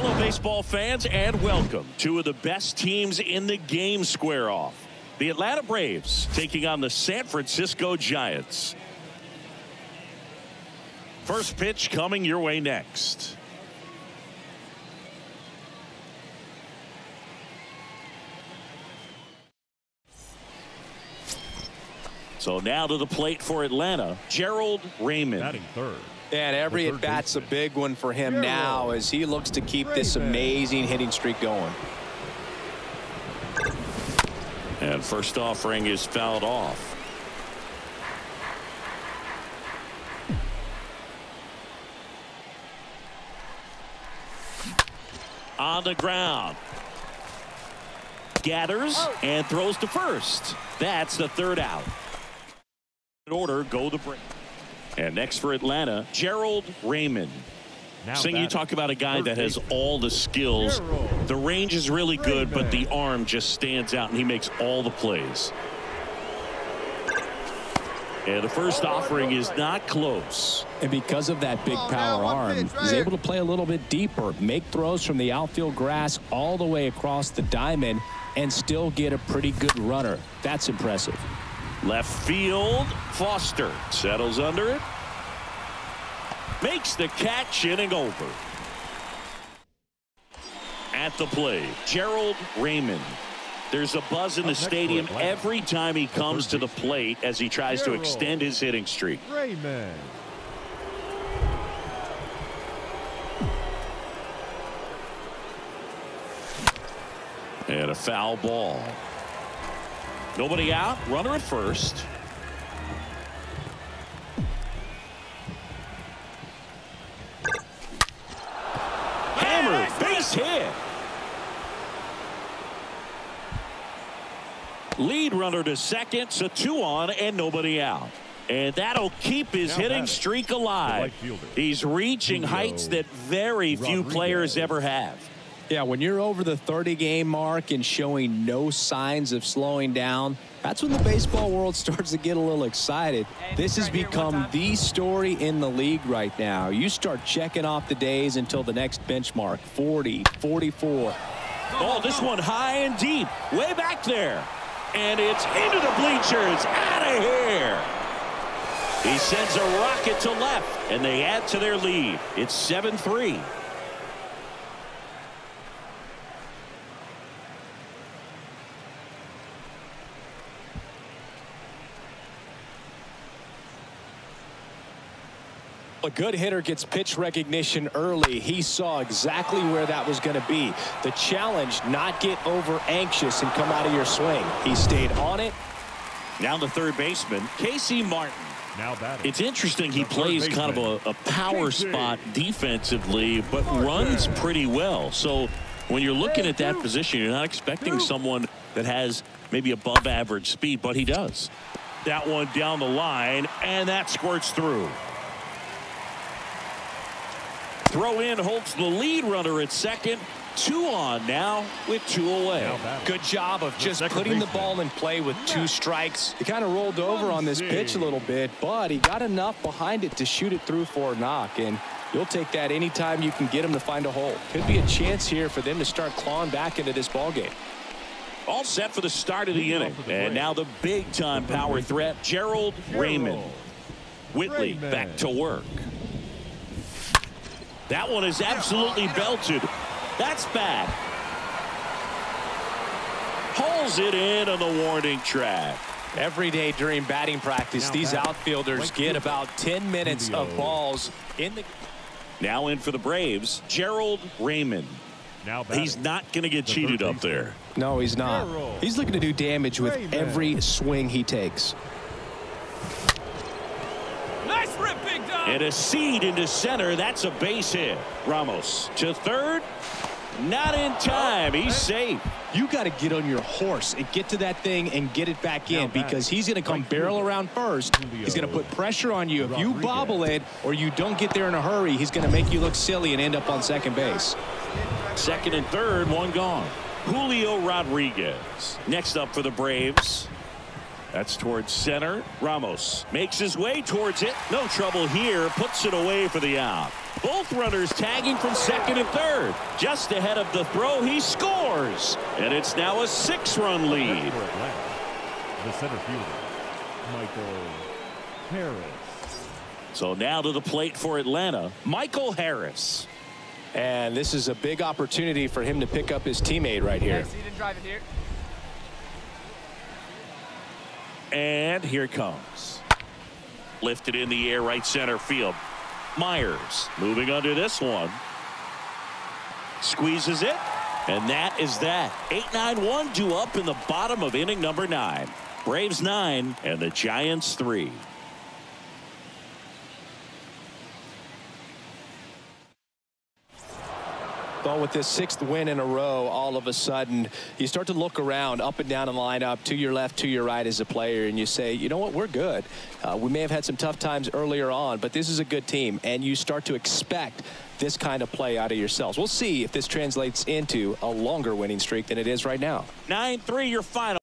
Hello, baseball fans, and welcome. Two of the best teams in the game square off. The Atlanta Braves taking on the San Francisco Giants. First pitch coming your way next. So now to the plate for Atlanta, Gerald Raymond. Batting third. And every at bat's a big one for him now as he looks to keep this amazing hitting streak going. And first offering is fouled off. On the ground. Gathers oh. and throws to first. That's the third out. In order, go the break. And next for Atlanta, Gerald Raymond. Now Sing, you talk about a guy Third that has all the skills. The range is really good, but the arm just stands out, and he makes all the plays. And the first offering is not close. And because of that big Oh, power arm, he's able to play a little bit deeper, make throws from the outfield grass all the way across the diamond, and still get a pretty good runner. That's impressive. Left field, Foster settles under it. Makes the catch inning over. At the plate, Gerald Raymond. There's a buzz in the stadium every time he comes to the plate as he tries to extend his hitting streak. Raymond. And a foul ball. Nobody out. Runner at first. Hammered. Base hit. Lead runner to second. So two on and nobody out. And that'll keep his Now hitting streak alive. He's reaching heights that very few players ever have. Yeah, when you're over the 30 game mark and showing no signs of slowing down, that's when the baseball world starts to get a little excited. This has become the story in the league right now. You start checking off the days until the next benchmark 40, 44. Oh, this one high and deep, way back there. And it's into the bleachers, out of here. He sends a rocket to left, and they add to their lead. It's 7-3. A good hitter gets pitch recognition early. He saw exactly where that was going to be. The challenge, not get over anxious and come out of your swing. He stayed on it. Now the third baseman, Casey Martin. Now batting. It's interesting he plays kind of a, a power Casey. spot defensively, but runs pretty well. So when you're looking at that position, you're not expecting someone that has maybe above average speed, but he does. That one down the line, and that squirts through. Throw in holds the lead runner at second. Two on now with two away. Good job of just second putting the baseman. ball in play with two strikes. He kind of rolled over on this pitch a little bit, but he got enough behind it to shoot it through for a knock. And you'll take that anytime you can get him to find a hole. Could be a chance here for them to start clawing back into this ball game. All set for the start of the inning. off for the And now the big time power threat, Gerald Raymond. Whitley back to work. That one is absolutely belted. That's bad. Pulls it in on the warning track. Every day during batting practice, Now these batting. outfielders Right get fielder. about 10 minutes of balls in the. Now in for the Braves, Gerald Raymond. Now batting. He's not going to get The cheated up there. No, he's not. He's looking to do damage with Raymond. every swing he takes. And a seed into center. That's a base hit. Ramos to third. Not in time. He's safe. You got to get on your horse and get to that thing and get it back in because he's going to come barrel around first. He's going to put pressure on you. If you bobble it or you don't get there in a hurry, he's going to make you look silly and end up on second base. Second and third, one gone. Julio Rodriguez. Next up for the Braves. That's towards center. Ramos makes his way towards it. No trouble here. Puts it away for the out. Both runners tagging from second and third. Just ahead of the throw, he scores. And it's now a six-run lead. The center fielder, Michael Harris. So now to the plate for Atlanta, Michael Harris. And this is a big opportunity for him to pick up his teammate right here. Next, he didn't drive it here. And here it comes. Lifted in the air right center field. Myers moving under this one. Squeezes it. And that is that. 8-9-1 due up in the bottom of inning number nine. Braves nine and the Giants three. Well, with this sixth win in a row, all of a sudden, you start to look around up and down the lineup to your left, to your right as a player, and you say, you know what, we're good. Uh, we may have had some tough times earlier on, but this is a good team, and you start to expect this kind of play out of yourselves. We'll see if this translates into a longer winning streak than it is right now. 9-3 your final.